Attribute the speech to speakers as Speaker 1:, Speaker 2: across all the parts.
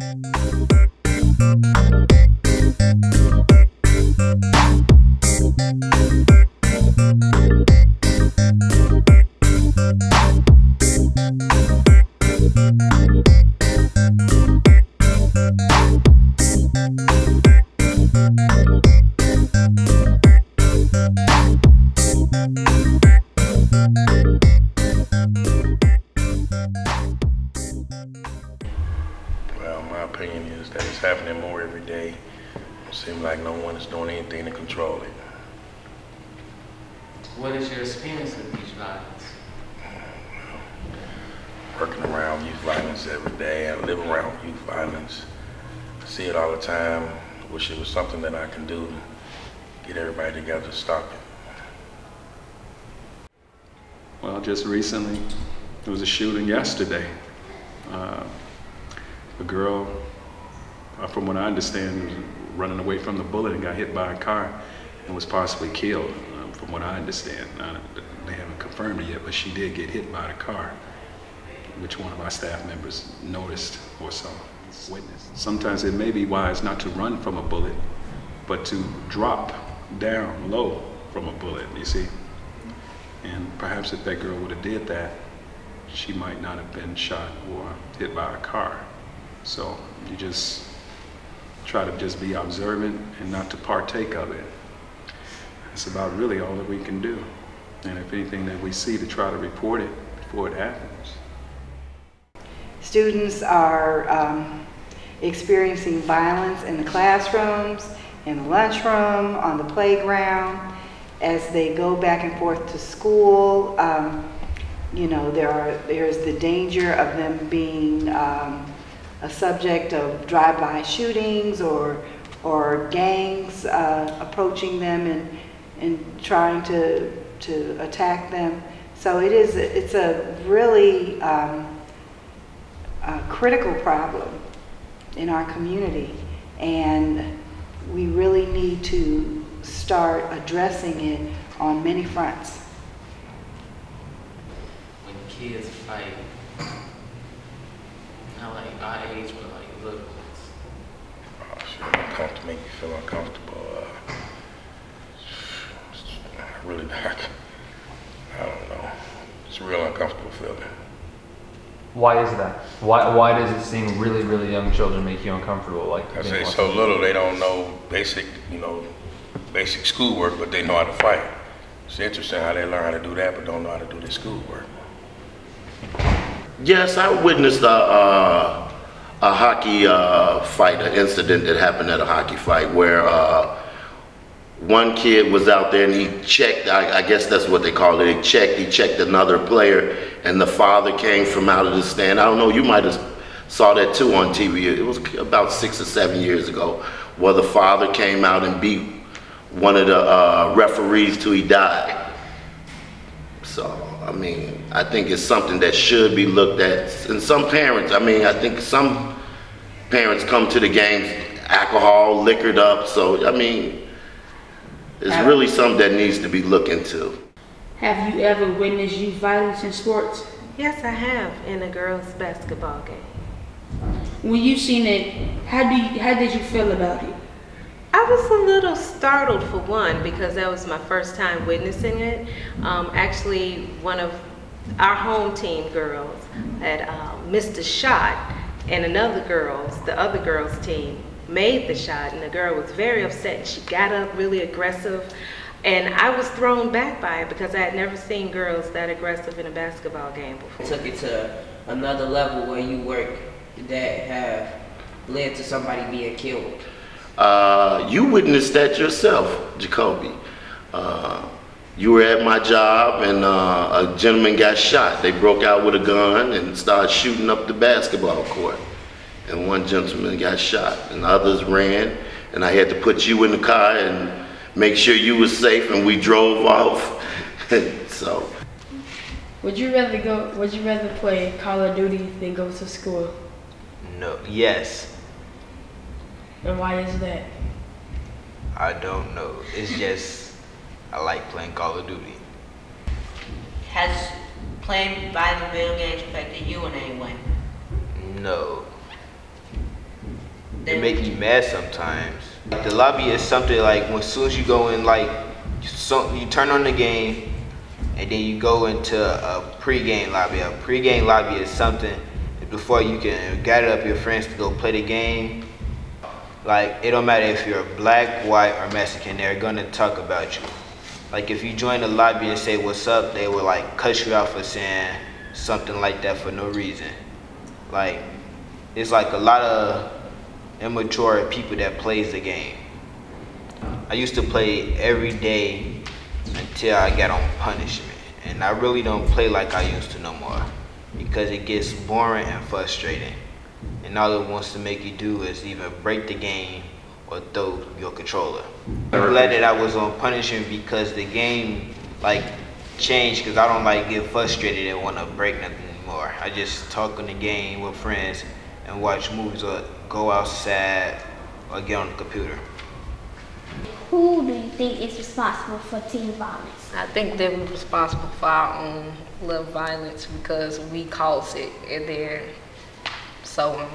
Speaker 1: Well, no one is doing anything to control it.
Speaker 2: What is your experience with beach violence?
Speaker 1: Working around youth violence every day. I live around youth violence. I see it all the time. Wish it was something that I can do to get everybody together to stop it.
Speaker 3: Well, just recently, there was a shooting yesterday. Uh, a girl, uh, from what I understand, was running away from the bullet and got hit by a car and was possibly killed, um, from what I understand. Uh, they haven't confirmed it yet, but she did get hit by the car, which one of our staff members noticed or saw, witnessed. Sometimes it may be wise not to run from a bullet, but to drop down low from a bullet, you see? And perhaps if that girl would have did that, she might not have been shot or hit by a car. So you just try to just be observant and not to partake of it. That's about really all that we can do. And if anything that we see, to try to report it before it happens.
Speaker 4: Students are um, experiencing violence in the classrooms, in the lunchroom, on the playground, as they go back and forth to school. Um, you know, there are there's the danger of them being um, a subject of drive-by shootings or or gangs uh, approaching them and and trying to to attack them. So it is it's a really um, a critical problem in our community, and we really need to start addressing it on many fronts.
Speaker 2: When kids fight, not like our age, but like little ones.
Speaker 1: Oh, shit, uncomfortable, make me feel uncomfortable. Uh, I really, I don't know. It's a real uncomfortable feeling.
Speaker 5: Why is that? Why, why does it seem really, really young children make you uncomfortable? Like
Speaker 1: I say so little they don't know basic, you know, basic schoolwork, but they know how to fight. It's interesting how they learn how to do that, but don't know how to do their schoolwork.
Speaker 6: Yes, I witnessed a, uh, a hockey uh, fight, an incident that happened at a hockey fight where uh, one kid was out there and he checked, I, I guess that's what they call it, he checked, he checked another player and the father came from out of the stand. I don't know, you might have saw that too on TV. It was about six or seven years ago where the father came out and beat one of the uh, referees till he died. So, I mean, I think it's something that should be looked at. And some parents, I mean, I think some parents come to the games alcohol, liquored up. So, I mean, it's really something that needs to be looked into.
Speaker 7: Have you ever witnessed youth violence in sports?
Speaker 8: Yes, I have in a girls' basketball game.
Speaker 7: When you seen it, how do you, how did you feel about it?
Speaker 8: I was a little startled for one because that was my first time witnessing it. Um, actually, one of our home team girls had um, missed a shot, and another girls, the other girls' team, made the shot, and the girl was very upset. And she got up really aggressive, and I was thrown back by it because I had never seen girls that aggressive in a basketball game before.
Speaker 9: took it to another level where you work that have led to somebody being killed.
Speaker 6: Uh, you witnessed that yourself, Jacoby. Uh, you were at my job and uh, a gentleman got shot. They broke out with a gun and started shooting up the basketball court. And one gentleman got shot and others ran. And I had to put you in the car and make sure you were safe and we drove off. so,
Speaker 7: Would you rather go? Would you rather play Call of Duty than go to school?
Speaker 10: No, yes.
Speaker 7: And why is that?
Speaker 10: I don't know. It's just I like playing Call of Duty.
Speaker 11: Has playing violent video games affected you in any way?
Speaker 10: No. it make you mad sometimes. Like the lobby is something like when as soon as you go in, like so you turn on the game, and then you go into a pre-game lobby. A pre-game lobby is something before you can gather up your friends to go play the game. Like it don't matter if you're black, white, or Mexican, they're gonna talk about you. Like if you join the lobby and say what's up, they will like cut you out for saying something like that for no reason. Like it's like a lot of immature people that plays the game. I used to play every day until I got on punishment. And I really don't play like I used to no more because it gets boring and frustrating. And all it wants to make you do is either break the game or throw your controller. I'm glad that I was on punishment because the game like changed because I don't like get frustrated and want to break nothing anymore. I just talk on the game with friends and watch movies or go outside or get on the computer.
Speaker 12: Who do you think is responsible for teen violence?
Speaker 13: I think they're responsible for our own little violence because we cause it and they're so on.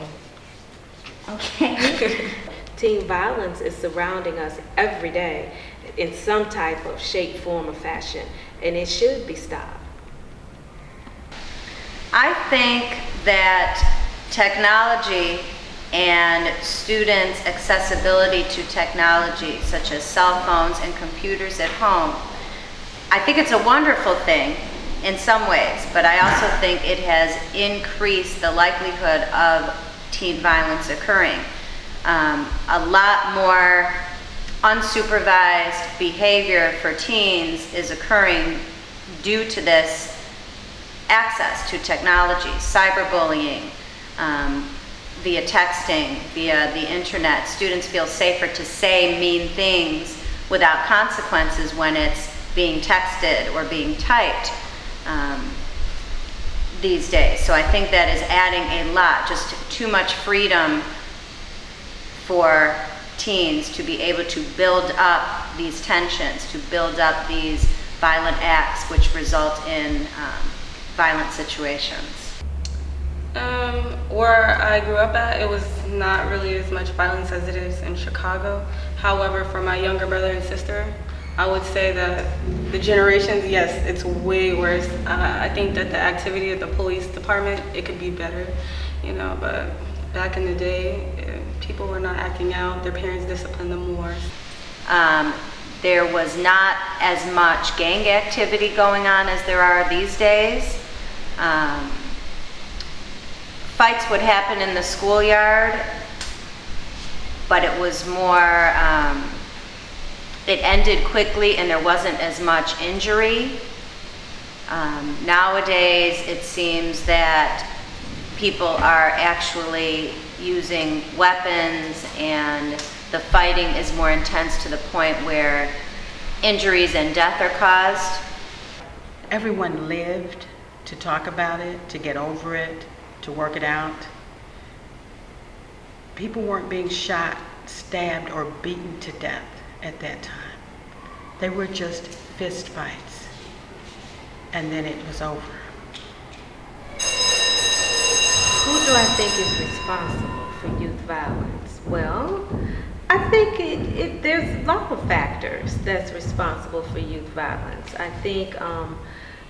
Speaker 12: Okay.
Speaker 8: Teen violence is surrounding us every day in some type of shape, form, or fashion, and it should be stopped.
Speaker 14: I think that technology and students' accessibility to technology, such as cell phones and computers at home, I think it's a wonderful thing in some ways, but I also think it has increased the likelihood of teen violence occurring. Um, a lot more unsupervised behavior for teens is occurring due to this access to technology, cyberbullying, um, via texting, via the internet. Students feel safer to say mean things without consequences when it's being texted or being typed um, these days. So I think that is adding a lot, just too much freedom for teens to be able to build up these tensions, to build up these violent acts which result in um, violent situations.
Speaker 15: Um, where I grew up at, it was not really as much violence as it is in Chicago. However, for my younger brother and sister, I would say that the generations, yes, it's way worse. Uh, I think that the activity of the police department, it could be better, you know, but back in the day, eh, people were not acting out. Their parents disciplined them more.
Speaker 14: Um, there was not as much gang activity going on as there are these days. Um, fights would happen in the schoolyard, but it was more, um, it ended quickly and there wasn't as much injury. Um, nowadays, it seems that people are actually using weapons and the fighting is more intense to the point where injuries and death are caused.
Speaker 16: Everyone lived to talk about it, to get over it, to work it out. People weren't being shot, stabbed, or beaten to death at that time. They were just fist fights. And then it was over.
Speaker 8: I think is responsible for youth violence? Well, I think it, it, there's a lot of factors that's responsible for youth violence. I think um,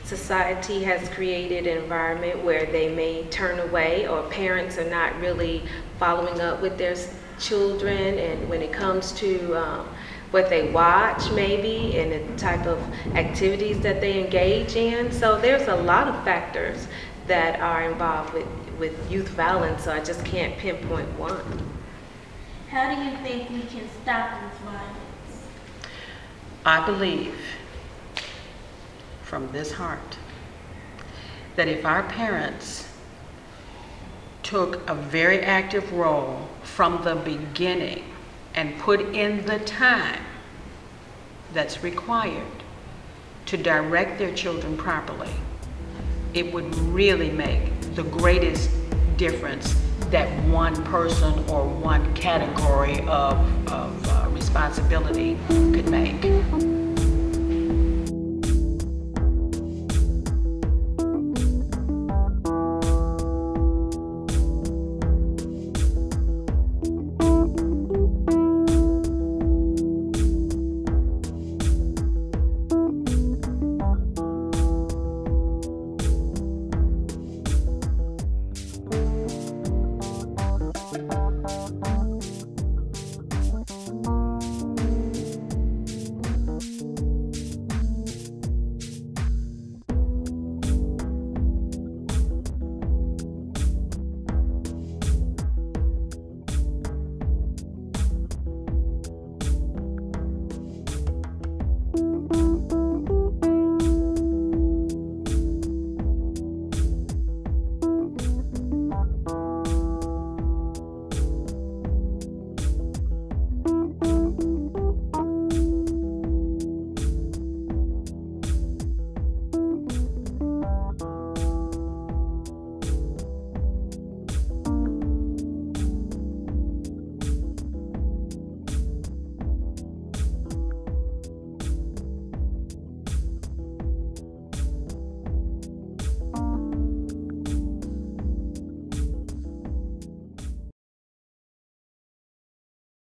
Speaker 8: society has created an environment where they may turn away or parents are not really following up with their children and when it comes to um, what they watch maybe and the type of activities that they engage in. So there's a lot of factors that are involved with, with youth violence, so I just can't pinpoint one.
Speaker 12: How do you think we can stop this violence?
Speaker 16: I believe from this heart that if our parents took a very active role from the beginning and put in the time that's required to direct their children properly, it would really make the greatest difference that one person or one category of, of uh, responsibility could make.